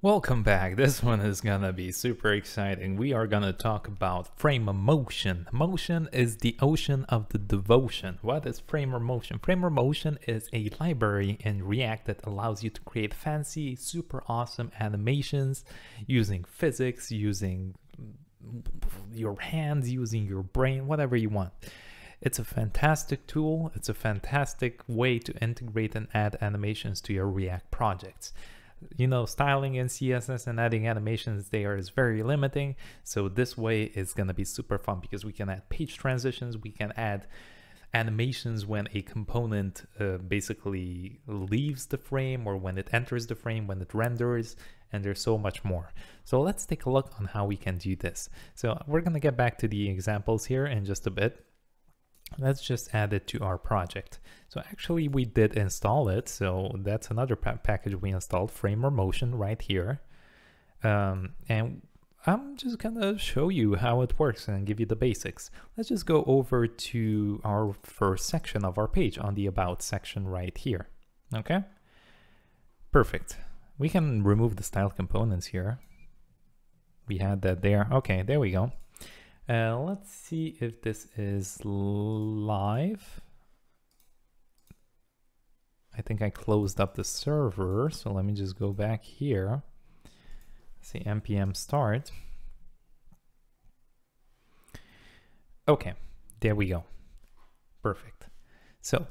Welcome back. This one is gonna be super exciting. We are gonna talk about Framer Motion. Motion is the ocean of the devotion. What is Framer Motion? Frame of motion is a library in React that allows you to create fancy, super awesome animations using physics, using your hands, using your brain, whatever you want. It's a fantastic tool. It's a fantastic way to integrate and add animations to your React projects you know, styling in CSS and adding animations there is very limiting. So this way is going to be super fun because we can add page transitions, we can add animations when a component uh, basically leaves the frame or when it enters the frame, when it renders, and there's so much more. So let's take a look on how we can do this. So we're going to get back to the examples here in just a bit. Let's just add it to our project. So actually we did install it. So that's another pa package we installed, Framer Motion right here. Um, and I'm just gonna show you how it works and give you the basics. Let's just go over to our first section of our page on the About section right here. Okay, perfect. We can remove the style components here. We had that there. Okay, there we go. Uh, let's see if this is live. I think I closed up the server, so let me just go back here. Say npm start. Okay, there we go. Perfect. So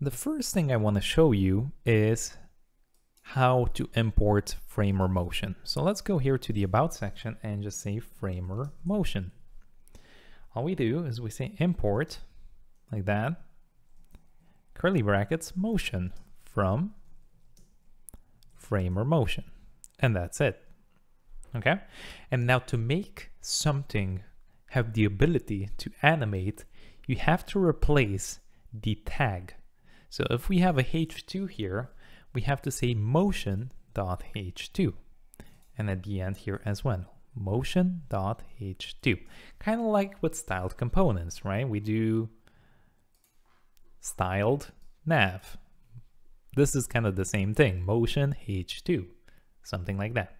the first thing I want to show you is how to import framer motion. So let's go here to the about section and just say framer motion. All we do is we say import like that curly brackets motion from framer motion. And that's it. Okay. And now to make something have the ability to animate, you have to replace the tag. So if we have a h2 here, we have to say motion.h2. And at the end here as well, motion.h2. Kind of like with styled components, right? We do styled nav. This is kind of the same thing, motion h2, something like that.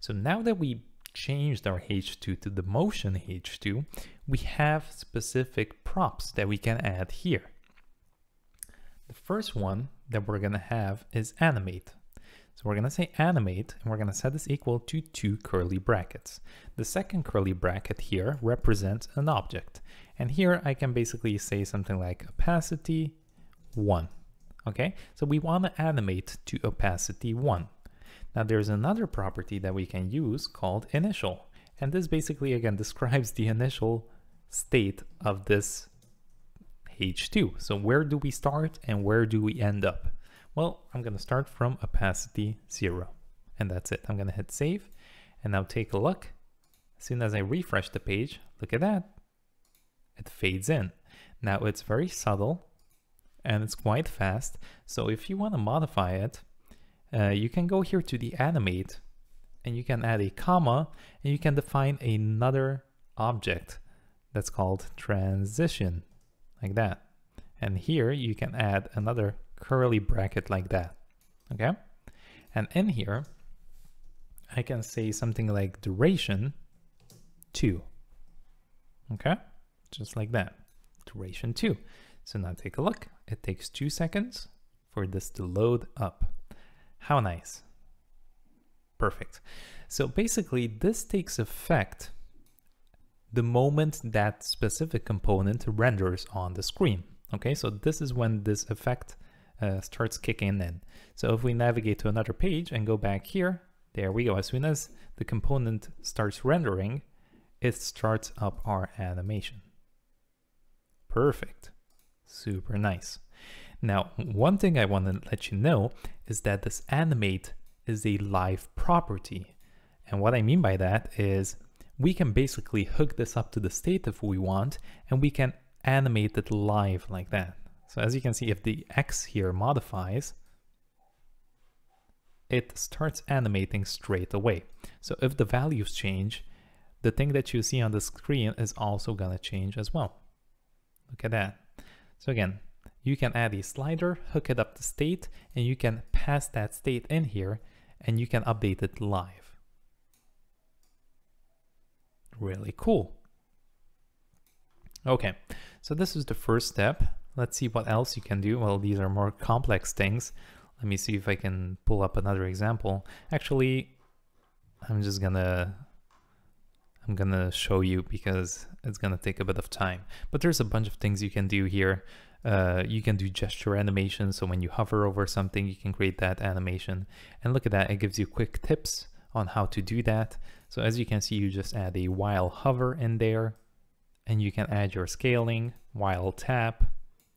So now that we changed our h2 to the motion h2, we have specific props that we can add here. The first one that we're gonna have is animate. So we're gonna say animate, and we're gonna set this equal to two curly brackets. The second curly bracket here represents an object. And here I can basically say something like opacity 1. Okay, so we want to animate to opacity 1. Now there's another property that we can use called initial. And this basically again describes the initial state of this H2. So where do we start and where do we end up? Well, I'm going to start from opacity 0. And that's it. I'm going to hit save. And now take a look. As soon as I refresh the page, look at that it fades in. Now it's very subtle and it's quite fast. So if you want to modify it, uh, you can go here to the animate and you can add a comma and you can define another object that's called transition like that. And here you can add another curly bracket like that. Okay. And in here, I can say something like duration two. Okay just like that. Duration 2. So now take a look. It takes 2 seconds for this to load up. How nice. Perfect. So basically this takes effect the moment that specific component renders on the screen. Okay, so this is when this effect uh, starts kicking in. So if we navigate to another page and go back here, there we go. As soon as the component starts rendering, it starts up our animation. Perfect. Super nice. Now, one thing I want to let you know is that this animate is a live property. And what I mean by that is we can basically hook this up to the state if we want, and we can animate it live like that. So as you can see, if the X here modifies, it starts animating straight away. So if the values change, the thing that you see on the screen is also gonna change as well. Look at that. So again, you can add a slider, hook it up to state, and you can pass that state in here, and you can update it live. Really cool. Okay, so this is the first step. Let's see what else you can do. Well, these are more complex things. Let me see if I can pull up another example. Actually, I'm just gonna I'm gonna show you because it's gonna take a bit of time. But there's a bunch of things you can do here. Uh, you can do gesture animation. So when you hover over something, you can create that animation. And look at that, it gives you quick tips on how to do that. So as you can see, you just add a whileHover in there and you can add your scaling whileTap.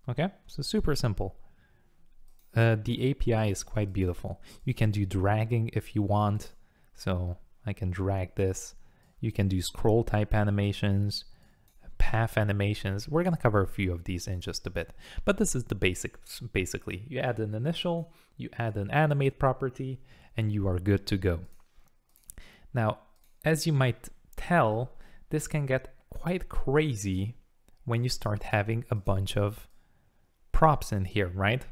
Okay, so super simple. Uh, the API is quite beautiful. You can do dragging if you want. So I can drag this. You can do scroll type animations, path animations. We're going to cover a few of these in just a bit, but this is the basics. Basically, you add an initial, you add an animate property, and you are good to go. Now, as you might tell, this can get quite crazy when you start having a bunch of props in here, right?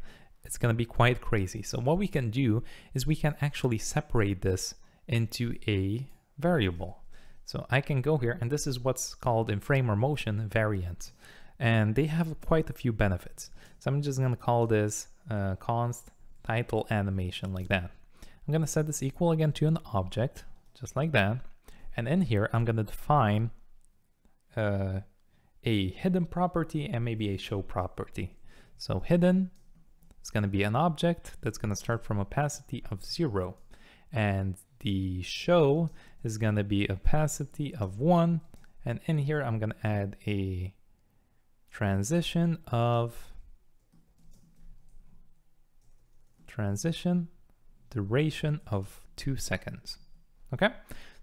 It's going to be quite crazy. So what we can do is we can actually separate this into a variable. So I can go here and this is what's called in Framer Motion variant. And they have quite a few benefits. So I'm just going to call this uh, const title animation like that. I'm going to set this equal again to an object, just like that. And in here, I'm going to define uh, a hidden property and maybe a show property. So hidden is going to be an object that's going to start from opacity of zero. And the show is going to be opacity of one. And in here, I'm going to add a transition of transition duration of two seconds. Okay,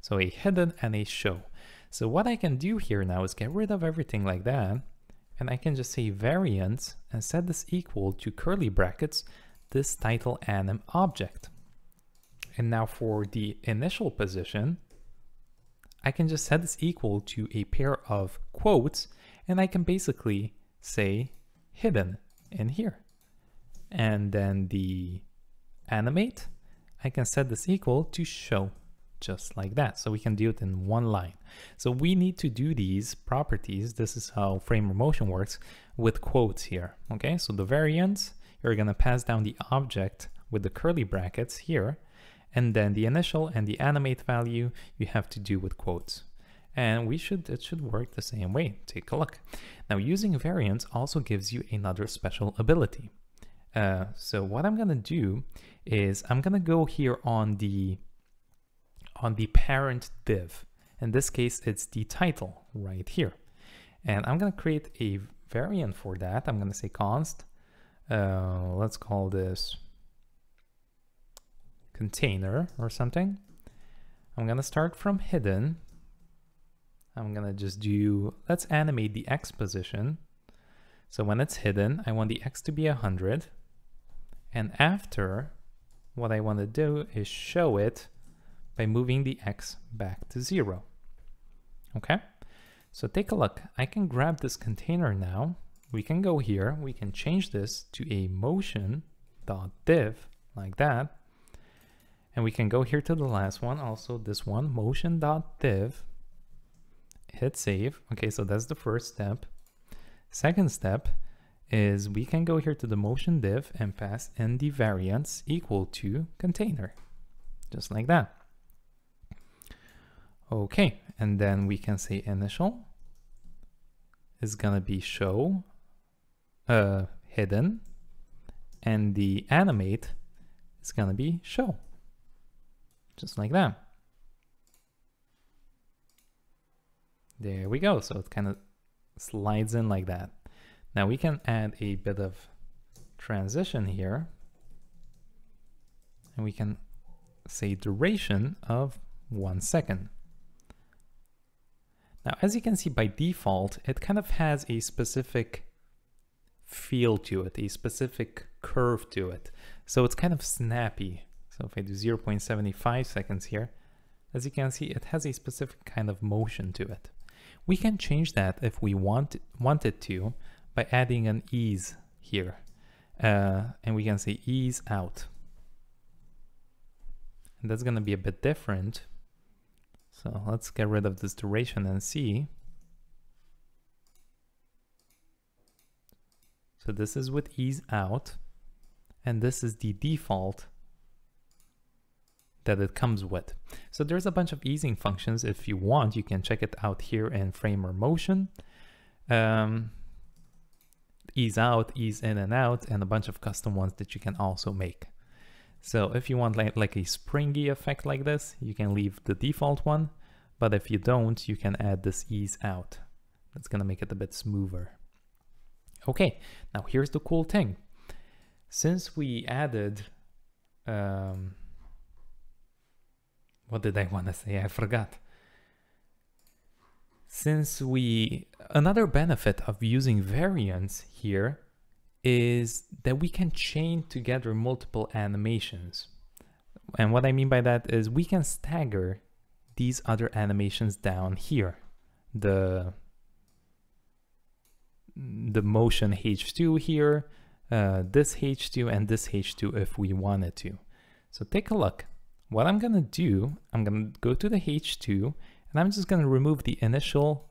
so a hidden and a show. So what I can do here now is get rid of everything like that. And I can just say variant and set this equal to curly brackets, this title anim object. And now for the initial position, I can just set this equal to a pair of quotes and I can basically say hidden in here. And then the animate, I can set this equal to show just like that. So we can do it in one line. So we need to do these properties. This is how Framer Motion works with quotes here. Okay, so the variants, you're going to pass down the object with the curly brackets here. And then the initial and the animate value you have to do with quotes. And we should it should work the same way. Take a look. Now using variants also gives you another special ability. Uh, so what I'm gonna do is I'm gonna go here on the on the parent div. In this case, it's the title right here. And I'm going to create a variant for that. I'm going to say const. Uh, let's call this container or something. I'm going to start from hidden. I'm going to just do, let's animate the X position. So when it's hidden, I want the X to be 100. And after, what I want to do is show it by moving the x back to zero. Okay, so take a look. I can grab this container now. We can go here. We can change this to a motion.div like that. And we can go here to the last one, also this one, motion.div. Hit save. Okay, so that's the first step. Second step is we can go here to the motion div and pass in the variants equal to container, just like that. Okay, and then we can say initial is gonna be show uh, hidden and the animate is gonna be show. Just like that. There we go so it kind of slides in like that. Now we can add a bit of transition here and we can say duration of one second now, as you can see by default, it kind of has a specific feel to it, a specific curve to it. So it's kind of snappy. So if I do 0.75 seconds here, as you can see, it has a specific kind of motion to it. We can change that if we want wanted to by adding an ease here. Uh, and we can say ease out. And that's gonna be a bit different. So let's get rid of this duration and see. So this is with ease out, and this is the default that it comes with. So there's a bunch of easing functions. If you want, you can check it out here in Framer Motion. Um, ease out, ease in and out, and a bunch of custom ones that you can also make. So if you want like, like a springy effect like this, you can leave the default one. But if you don't, you can add this ease out. That's gonna make it a bit smoother. Okay, now here's the cool thing. Since we added, um, what did I want to say? I forgot. Since we, another benefit of using variants here is that we can chain together multiple animations. And what I mean by that is we can stagger these other animations down here. The, the motion H2 here, uh, this H2 and this H2 if we wanted to. So take a look. What I'm gonna do, I'm gonna go to the H2 and I'm just gonna remove the initial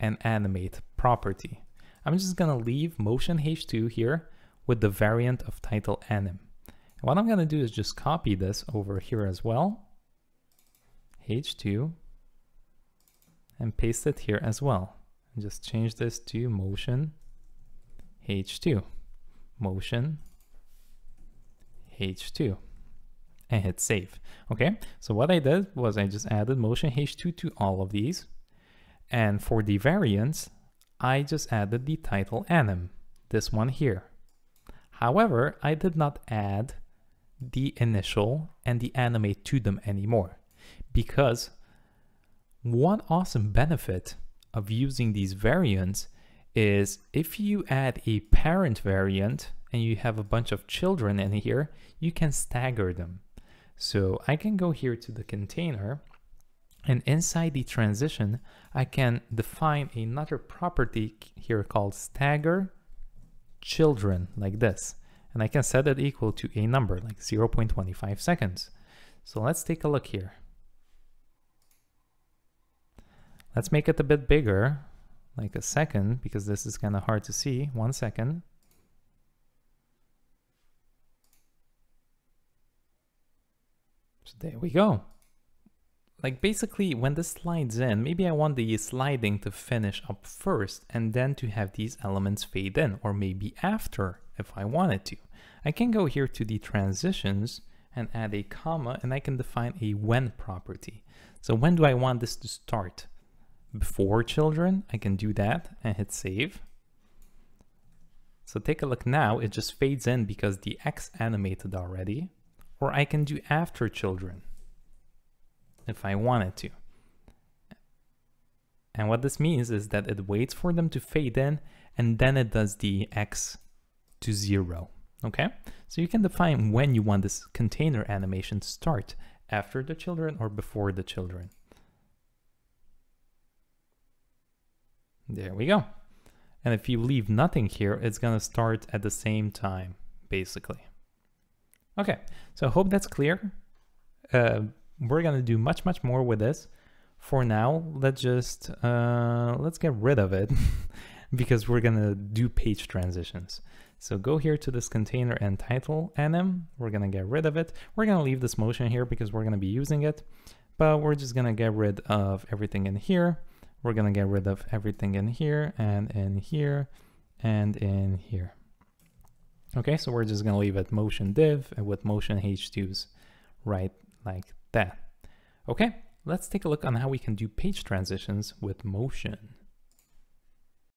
and animate property. I'm just gonna leave motion H2 here with the variant of title anim. And what I'm gonna do is just copy this over here as well, H2, and paste it here as well. And just change this to motion H2, motion H2 and hit save. Okay, so what I did was I just added motion H2 to all of these. And for the variants, I just added the title anim, this one here. However, I did not add the initial and the animate to them anymore because one awesome benefit of using these variants is if you add a parent variant and you have a bunch of children in here, you can stagger them. So I can go here to the container and inside the transition, I can define another property here called stagger children like this. And I can set it equal to a number like 0.25 seconds. So let's take a look here. Let's make it a bit bigger, like a second, because this is kind of hard to see. One second. So there we go. Like basically when this slides in, maybe I want the sliding to finish up first and then to have these elements fade in or maybe after if I wanted to. I can go here to the transitions and add a comma and I can define a when property. So when do I want this to start? Before children, I can do that and hit save. So take a look now, it just fades in because the X animated already or I can do after children if I wanted to. And what this means is that it waits for them to fade in and then it does the X to zero. Okay, so you can define when you want this container animation to start after the children or before the children. There we go. And if you leave nothing here, it's gonna start at the same time, basically. Okay, so I hope that's clear. Uh, we're gonna do much, much more with this. For now, let's just, uh, let's get rid of it because we're gonna do page transitions. So go here to this container and title anim. We're gonna get rid of it. We're gonna leave this motion here because we're gonna be using it, but we're just gonna get rid of everything in here. We're gonna get rid of everything in here and in here and in here. Okay, so we're just gonna leave it motion div with motion h2s right like that. Okay, let's take a look on how we can do page transitions with motion.